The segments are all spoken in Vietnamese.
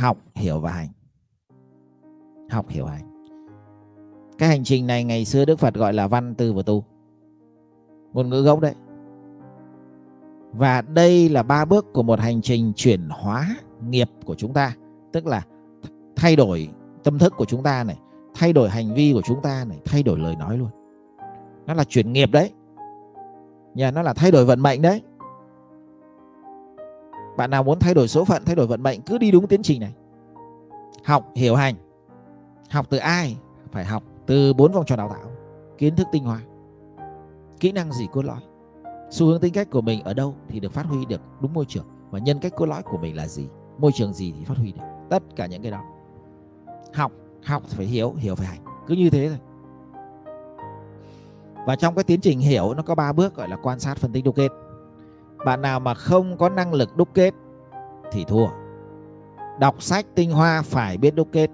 học, hiểu và hành. Học, hiểu, hành. Cái hành trình này ngày xưa đức phật gọi là văn tư và tu. Ngôn ngữ gốc đấy. Và đây là ba bước của một hành trình chuyển hóa nghiệp của chúng ta. Tức là thay đổi tâm thức của chúng ta này, thay đổi hành vi của chúng ta này, thay đổi lời nói luôn. Nó là chuyển nghiệp đấy. Nhà nó là thay đổi vận mệnh đấy bạn nào muốn thay đổi số phận, thay đổi vận mệnh, cứ đi đúng tiến trình này. Học, hiểu hành. Học từ ai? Phải học từ bốn vòng tròn đào tạo, kiến thức tinh hoa, kỹ năng gì cốt lõi. Xu hướng tính cách của mình ở đâu thì được phát huy được đúng môi trường, và nhân cách cốt lõi của mình là gì, môi trường gì thì phát huy được tất cả những cái đó. Học học phải hiểu hiểu phải hành, cứ như thế thôi. Và trong cái tiến trình hiểu, nó có ba bước gọi là quan sát phân tích đúc kết bạn nào mà không có năng lực đúc kết thì thua. Đọc sách tinh hoa phải biết đúc kết.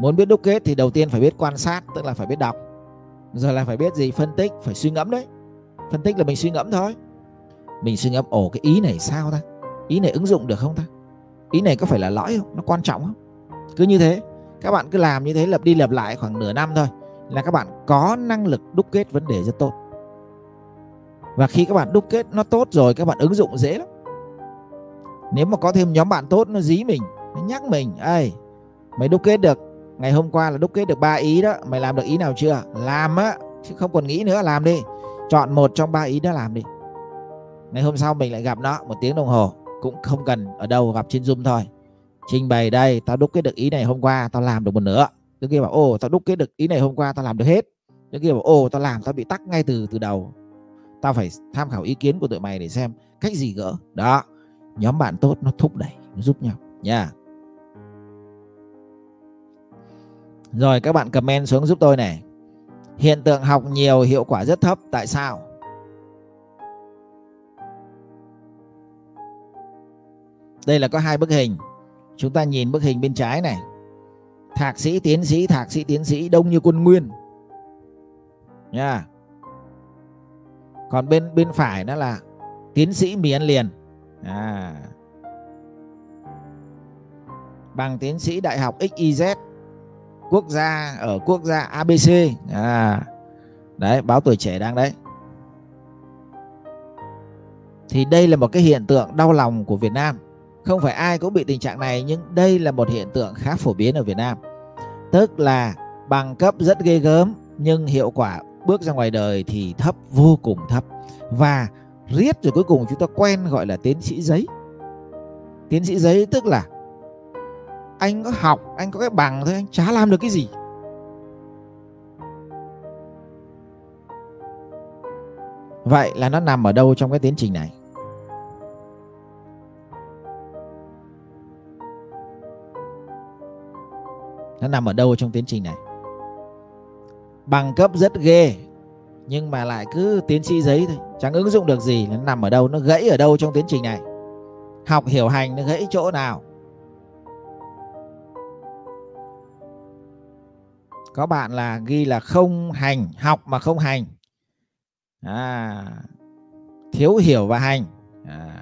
Muốn biết đúc kết thì đầu tiên phải biết quan sát, tức là phải biết đọc. Rồi là phải biết gì? Phân tích, phải suy ngẫm đấy. Phân tích là mình suy ngẫm thôi. Mình suy ngẫm, ồ, cái ý này sao ta? Ý này ứng dụng được không ta? Ý này có phải là lõi không? Nó quan trọng không? Cứ như thế, các bạn cứ làm như thế lặp đi lặp lại khoảng nửa năm thôi là các bạn có năng lực đúc kết vấn đề rất tốt và khi các bạn đúc kết nó tốt rồi, các bạn ứng dụng dễ lắm. Nếu mà có thêm nhóm bạn tốt nó dí mình, nó nhắc mình ơi mày đúc kết được, ngày hôm qua là đúc kết được ba ý đó, mày làm được ý nào chưa? Làm á, chứ không còn nghĩ nữa, làm đi. Chọn một trong ba ý đó làm đi. Ngày hôm sau mình lại gặp nó, một tiếng đồng hồ, cũng không cần ở đâu gặp trên zoom thôi. Trình bày đây, tao đúc kết được ý này hôm qua, tao làm được một nửa. Đứa kia bảo, ồ, tao đúc kết được ý này hôm qua, tao làm được hết. Đứa kia bảo, ồ, tao làm, tao bị tắc ngay từ từ đầu tao phải tham khảo ý kiến của tụi mày để xem cách gì gỡ. Đó, nhóm bạn tốt nó thúc đẩy, nó giúp nhau, nha. Yeah. rồi, các bạn comment xuống giúp tôi này. Hiện tượng học nhiều hiệu quả rất thấp, tại sao? Đây là có hai bức hình. Chúng ta nhìn bức hình bên trái này. Thạc sĩ tiến sĩ, thạc sĩ tiến sĩ, đông như quân nguyên. Nha còn bên bên phải nó là tiến sĩ mì ăn liền. À. Bằng tiến sĩ đại học XYZ quốc gia, ở quốc gia ABC à. Đấy, báo tuổi trẻ đang đấy. Thì đây là một cái hiện tượng đau lòng của Việt Nam. Không phải ai cũng bị tình trạng này, nhưng đây là một hiện tượng khá phổ biến ở Việt Nam. Tức là bằng cấp rất ghê gớm, nhưng hiệu quả bước ra ngoài đời thì thấp, vô cùng thấp. Và riết rồi cuối cùng chúng ta quen gọi là tiến sĩ giấy. Tiến sĩ giấy tức là anh có học, anh có cái bằng thôi, anh chả làm được cái gì. Vậy là nó nằm ở đâu trong cái tiến trình này? Nó nằm ở đâu trong tiến trình này? Bằng cấp rất ghê. Nhưng mà lại cứ tiến sĩ giấy thôi. Chẳng ứng dụng được gì nó nằm ở đâu nó gãy ở đâu trong tiến trình này. Học hiểu hành nó gãy chỗ nào? Có bạn là ghi là không hành học mà không hành. À, thiếu hiểu và hành. À.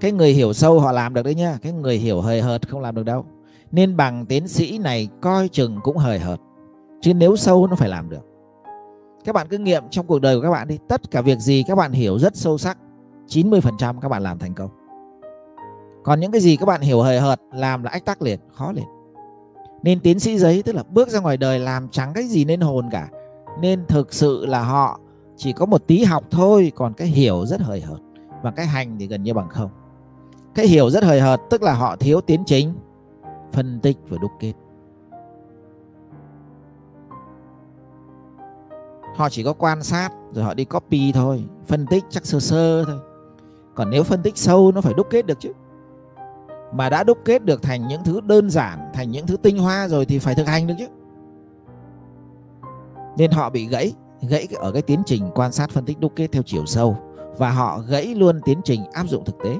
cái người hiểu sâu họ làm được đấy nhá. Cái người hiểu hời hợt không làm được đâu. Nên bằng tiến sĩ này coi chừng cũng hời hợt. Chứ nếu sâu nó phải làm được. Các bạn cứ nghiệm trong cuộc đời của các bạn đi. Tất cả việc gì các bạn hiểu rất sâu sắc 90% các bạn làm thành công. Còn những cái gì các bạn hiểu hời hợt, làm là ách tắc liền, khó liền. Nên tiến sĩ giấy, tức là bước ra ngoài đời làm chẳng cái gì nên hồn cả. Nên thực sự là họ chỉ có một tí học thôi, còn cái hiểu rất hời hợt. Và cái hành thì gần như bằng không cái hiểu rất hời hợt, tức là họ thiếu tiến trình phân tích và đúc kết. Họ chỉ có quan sát, rồi họ đi copy thôi. Phân tích chắc sơ sơ thôi. Còn nếu phân tích sâu, nó phải đúc kết được chứ. Mà đã đúc kết được thành những thứ đơn giản, thành những thứ tinh hoa rồi thì phải thực hành được chứ. Nên họ bị gãy gãy ở cái tiến trình quan sát phân tích đúc kết theo chiều sâu. Và họ gãy luôn tiến trình áp dụng thực tế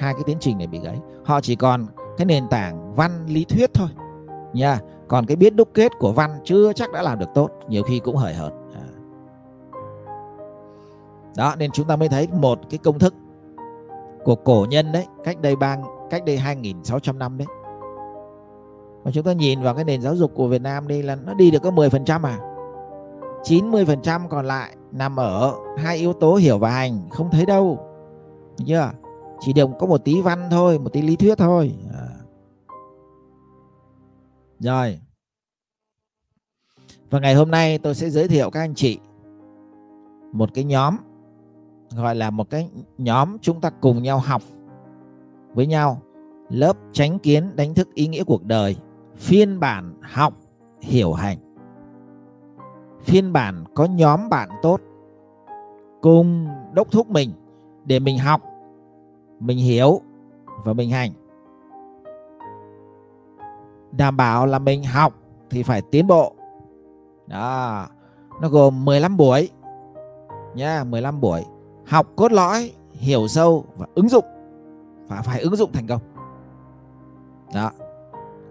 hai cái tiến trình này bị gãy. Họ chỉ còn cái nền tảng văn lý thuyết thôi. Nha còn cái biết đúc kết của văn chưa chắc đã làm được tốt nhiều khi cũng hời hợt. À. đó nên chúng ta mới thấy một cái công thức của cổ nhân đấy cách đây bang, cách đây 2.600 năm đấy. Mà chúng ta nhìn vào cái nền giáo dục của Việt Nam đi là nó đi được có 10% à. 90% còn lại nằm ở hai yếu tố hiểu và hành không thấy đâu. Được chưa? Chỉ được có một tí văn thôi, một tí lý thuyết thôi. À. rồi. Và ngày hôm nay tôi sẽ giới thiệu các anh chị một cái nhóm, gọi là một cái nhóm chúng ta cùng nhau học với nhau. Lớp tránh kiến đánh thức ý nghĩa cuộc đời. Phiên bản học hiểu hành. Phiên bản có nhóm bạn tốt cùng đốc thúc mình để mình học mình hiểu và mình hành. Đảm bảo là mình học thì phải tiến bộ. Đó, nó gồm 15 buổi nha 15 buổi. Học cốt lõi, hiểu sâu và ứng dụng, và phải ứng dụng thành công. Đó,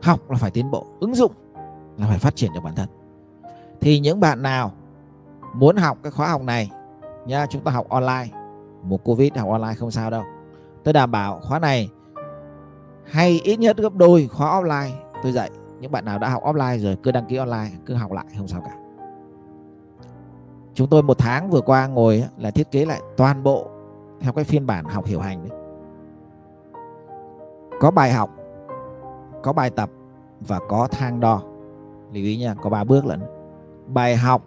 học là phải tiến bộ, ứng dụng là phải phát triển được bản thân. Thì những bạn nào muốn học cái khóa học này nha, chúng ta học online. Một covid học online không sao đâu tôi đảm bảo khóa này hay ít nhất gấp đôi khóa offline. Tôi dạy những bạn nào đã học offline rồi cứ đăng ký online, cứ học lại, không sao cả. Chúng tôi một tháng vừa qua ngồi là thiết kế lại toàn bộ theo cái phiên bản học hiểu hành đấy. Có bài học, có bài tập và có thang đo. Lưu ý nha, có ba bước lận. Bài học,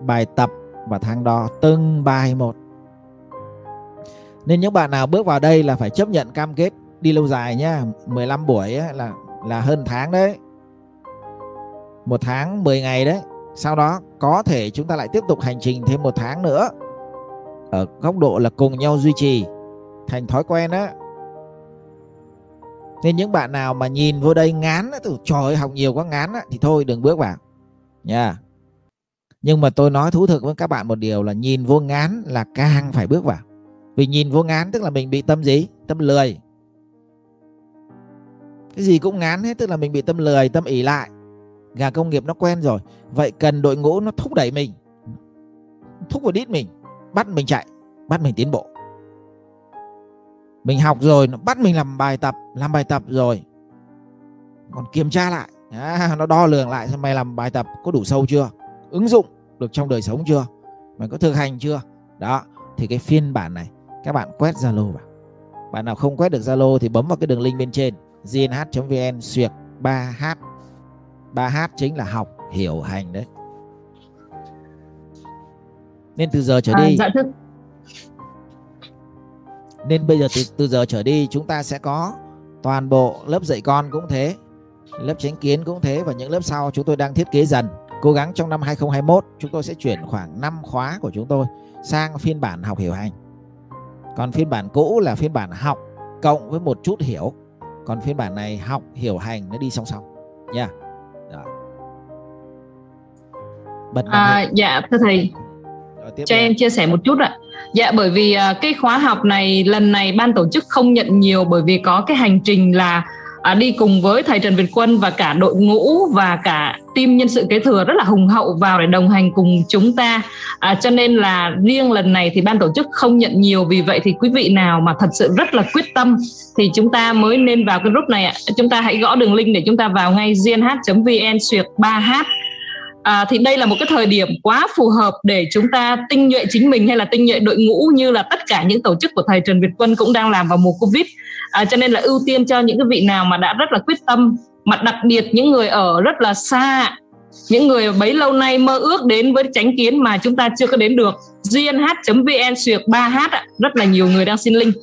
bài tập và thang đo. Từng bài một nên những bạn nào bước vào đây là phải chấp nhận cam kết đi lâu dài nhá. 15 buổi ấy là là hơn tháng đấy. Một tháng 10 ngày đấy. Sau đó có thể chúng ta lại tiếp tục hành trình thêm một tháng nữa. Ở góc độ là cùng nhau duy trì thành thói quen á. Nên những bạn nào mà nhìn vô đây ngán á, trời ơi học nhiều quá ngán á, thì thôi đừng bước vào. Nha. Yeah. nhưng mà tôi nói thú thực với các bạn một điều là nhìn vô ngán là càng phải bước vào vì nhìn vô ngán tức là mình bị tâm gì? Tâm lười. Cái gì cũng ngán hết tức là mình bị tâm lười tâm ỉ lại. Gà công nghiệp nó quen rồi. Vậy cần đội ngũ nó thúc đẩy mình. Thúc vào đít mình. Bắt mình chạy. Bắt mình tiến bộ. Mình học rồi nó bắt mình làm bài tập. Làm bài tập rồi. Còn kiểm tra lại. À, nó đo lường lại xem mày làm bài tập có đủ sâu chưa? Ứng dụng được trong đời sống chưa? Mày có thực hành chưa? Đó thì cái phiên bản này các bạn quét zalo vào. Bạn nào không quét được zalo thì bấm vào cái đường link bên trên gnh.vn xuyệt 3h 3h chính là học hiểu hành đấy. Nên từ giờ trở à, đi à, dạ thưa. nên bây giờ từ, từ giờ trở đi chúng ta sẽ có toàn bộ lớp dạy con cũng thế lớp tránh kiến cũng thế và những lớp sau chúng tôi đang thiết kế dần. Cố gắng trong năm 2021 chúng tôi sẽ chuyển khoảng 5 khóa của chúng tôi sang phiên bản học hiểu hành còn phiên bản cũ là phiên bản học cộng với một chút hiểu. Còn phiên bản này học hiểu hành nó đi song song. Nha. Yeah. bật à, dạ thưa thầy. Cho em chia sẻ một chút ạ. Dạ bởi vì uh, cái khóa học này lần này ban tổ chức không nhận nhiều bởi vì có cái hành trình là à, đi cùng với thầy Trần Việt Quân và cả đội ngũ và cả team nhân sự kế thừa rất là hùng hậu vào để đồng hành cùng chúng ta. À, cho nên là riêng lần này thì ban tổ chức không nhận nhiều. Vì vậy thì quý vị nào mà thật sự rất là quyết tâm thì chúng ta mới nên vào cái group này ạ. Chúng ta hãy gõ đường link để chúng ta vào ngay gnh.vn xuyệt 3h à, thì đây là một cái thời điểm quá phù hợp để chúng ta tinh nhuệ chính mình hay là tinh nhuệ đội ngũ như là tất cả những tổ chức của thầy Trần Việt Quân cũng đang làm vào mùa Covid. À, cho nên là ưu tiên cho những cái vị nào mà đã rất là quyết tâm mà đặc biệt những người ở rất là xa những người bấy lâu nay mơ ước đến với tránh kiến mà chúng ta chưa có đến được gnh.vn xuyệt 3h rất là nhiều người đang xin link.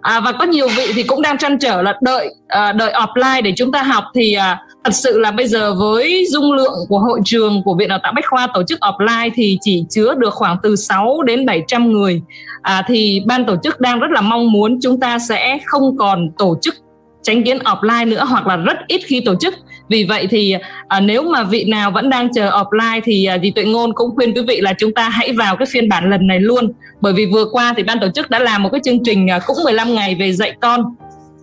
À, và có nhiều vị thì cũng đang trăn trở là đợi à, đợi offline để chúng ta học thì à, thật sự là bây giờ với dung lượng của hội trường của viện đào tạo bách khoa tổ chức offline thì chỉ chứa được khoảng từ 6 đến 700 người. À, thì ban tổ chức đang rất là mong muốn chúng ta sẽ không còn tổ chức tránh kiến offline nữa hoặc là rất ít khi tổ chức vì vậy thì à, nếu mà vị nào vẫn đang chờ offline thì à, dì tuệ ngôn cũng khuyên quý vị là chúng ta hãy vào cái phiên bản lần này luôn. Bởi vì vừa qua thì ban tổ chức đã làm một cái chương trình à, cũng 15 ngày về dạy con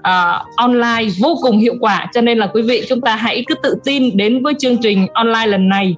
uh, online vô cùng hiệu quả. Cho nên là quý vị chúng ta hãy cứ tự tin đến với chương trình online lần này.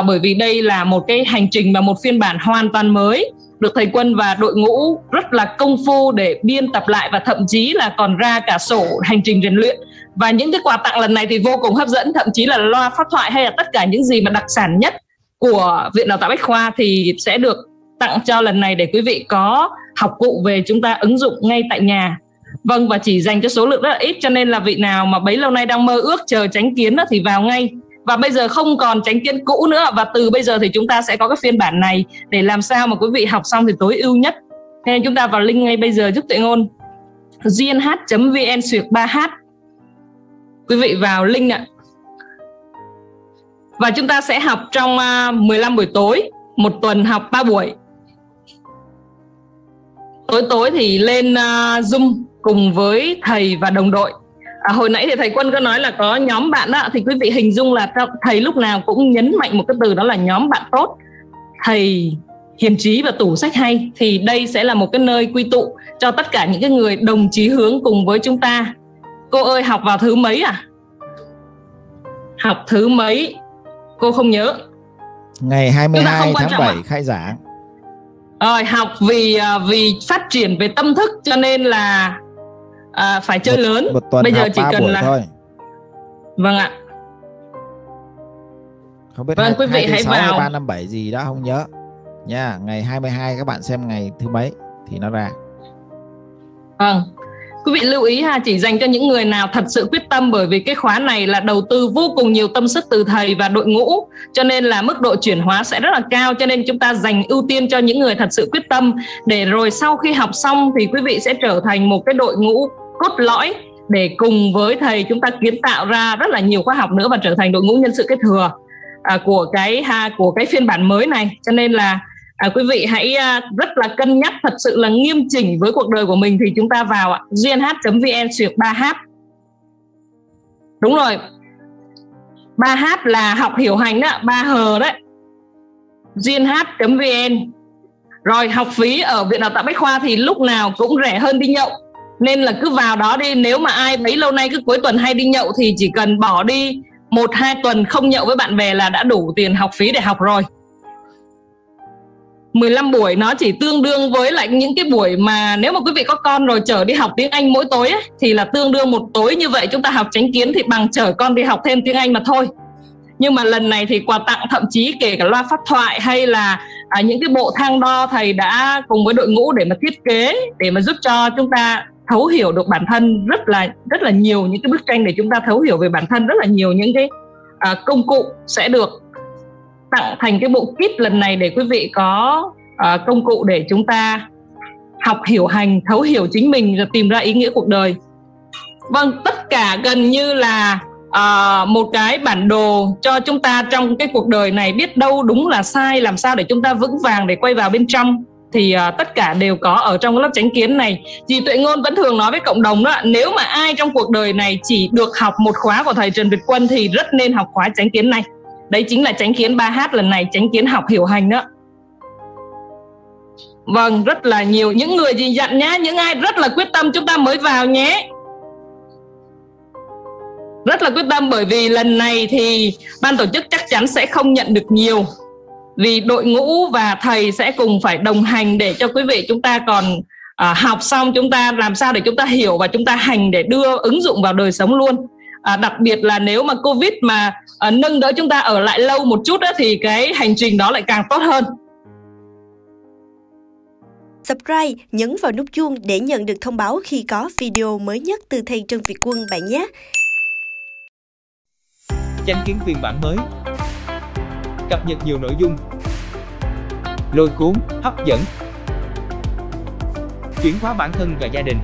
Uh, bởi vì đây là một cái hành trình và một phiên bản hoàn toàn mới được thầy quân và đội ngũ rất là công phu để biên tập lại và thậm chí là còn ra cả sổ hành trình rèn luyện và những cái quà tặng lần này thì vô cùng hấp dẫn, thậm chí là loa phát thoại hay là tất cả những gì mà đặc sản nhất của viện đào tạo bách khoa thì sẽ được tặng cho lần này để quý vị có học cụ về chúng ta ứng dụng ngay tại nhà. Vâng và chỉ dành cho số lượng rất là ít, cho nên là vị nào mà bấy lâu nay đang mơ ước chờ tránh kiến đó thì vào ngay. Và bây giờ không còn tránh kiến cũ nữa, và từ bây giờ thì chúng ta sẽ có cái phiên bản này để làm sao mà quý vị học xong thì tối ưu nhất. Nên chúng ta vào link ngay bây giờ, giúp tuệ ngôn. Gnh.vn suyệt 3h quý vị vào link ạ. Và chúng ta sẽ học trong à, 15 buổi tối một tuần học 3 buổi. Tối tối thì lên à, zoom cùng với thầy và đồng đội. À, hồi nãy thì thầy quân có nói là có nhóm bạn đó thì quý vị hình dung là thầy lúc nào cũng nhấn mạnh một cái từ đó là nhóm bạn tốt. Thầy hiền trí và tủ sách hay thì đây sẽ là một cái nơi quy tụ cho tất cả những cái người đồng chí hướng cùng với chúng ta cô ơi học vào thứ mấy à? Học thứ mấy? Cô không nhớ. Ngày 22 tháng 7 à? khai giảng. Rồi học vì à, vì phát triển về tâm thức cho nên là à, phải chơi một, lớn. một tuần bây giờ chỉ cần là thôi. vâng ạ. Không biết vâng, 2, quý vị hãy vào. 3 năm 7 gì đó không nhớ. Nha ngày 22 các bạn xem ngày thứ mấy thì nó ra. Vâng quý vị lưu ý ha chỉ dành cho những người nào thật sự quyết tâm bởi vì cái khóa này là đầu tư vô cùng nhiều tâm sức từ thầy và đội ngũ. Cho nên là mức độ chuyển hóa sẽ rất là cao cho nên chúng ta dành ưu tiên cho những người thật sự quyết tâm. Để rồi sau khi học xong thì quý vị sẽ trở thành một cái đội ngũ cốt lõi để cùng với thầy chúng ta kiến tạo ra rất là nhiều khóa học nữa và trở thành đội ngũ nhân sự kế thừa à, của cái ha của cái phiên bản mới này. Cho nên là à, quý vị hãy à, rất là cân nhắc thật sự là nghiêm chỉnh với cuộc đời của mình thì chúng ta vào ạ. Gnh.vn xuyệt 3h đúng rồi. 3h là học hiểu hành đó 3H đấy. Gnh.vn rồi học phí ở Viện Đào tạo Bách Khoa thì lúc nào cũng rẻ hơn đi nhậu. Nên là cứ vào đó đi nếu mà ai bấy lâu nay cứ cuối tuần hay đi nhậu thì chỉ cần bỏ đi một hai tuần không nhậu với bạn bè là đã đủ tiền học phí để học rồi. 15 buổi nó chỉ tương đương với lại những cái buổi mà nếu mà quý vị có con rồi chở đi học tiếng Anh mỗi tối ấy, thì là tương đương một tối như vậy. Chúng ta học tránh kiến thì bằng chở con đi học thêm tiếng Anh mà thôi. Nhưng mà lần này thì quà tặng thậm chí kể cả loa phát thoại hay là à, những cái bộ thang đo thầy đã cùng với đội ngũ để mà thiết kế để mà giúp cho chúng ta thấu hiểu được bản thân rất là rất là nhiều những cái bức tranh để chúng ta thấu hiểu về bản thân rất là nhiều những cái à, công cụ sẽ được tặng thành cái bộ kit lần này để quý vị có uh, công cụ để chúng ta học hiểu hành thấu hiểu chính mình và tìm ra ý nghĩa cuộc đời. Vâng tất cả gần như là uh, một cái bản đồ cho chúng ta trong cái cuộc đời này biết đâu đúng là sai làm sao để chúng ta vững vàng để quay vào bên trong. Thì uh, tất cả đều có ở trong lớp tránh kiến này. Chị tuệ ngôn vẫn thường nói với cộng đồng đó nếu mà ai trong cuộc đời này chỉ được học một khóa của thầy trần việt quân thì rất nên học khóa tránh kiến này đấy chính là tránh kiến 3H lần này tránh kiến học hiểu hành đó. Vâng rất là nhiều. Những người gì dặn nhá những ai rất là quyết tâm chúng ta mới vào nhé. Rất là quyết tâm bởi vì lần này thì ban tổ chức chắc chắn sẽ không nhận được nhiều. Vì đội ngũ và thầy sẽ cùng phải đồng hành để cho quý vị chúng ta còn à, học xong chúng ta làm sao để chúng ta hiểu và chúng ta hành để đưa ứng dụng vào đời sống luôn à, đặc biệt là nếu mà covid mà à, nâng đỡ chúng ta ở lại lâu một chút đó, thì cái hành trình đó lại càng tốt hơn. Subscribe nhấn vào nút chuông để nhận được thông báo khi có video mới nhất từ thầy Trần Việt Quân bạn nhé. Chánh kiến phiên bản mới. Cập nhật nhiều nội dung. Lôi cuốn, hấp dẫn. Chuyển hóa bản thân và gia đình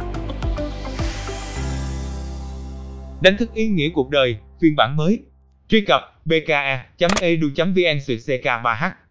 Đánh thức ý nghĩa cuộc đời, phiên bản mới. Truy cập bka.edu.vn ck 3h